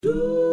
Do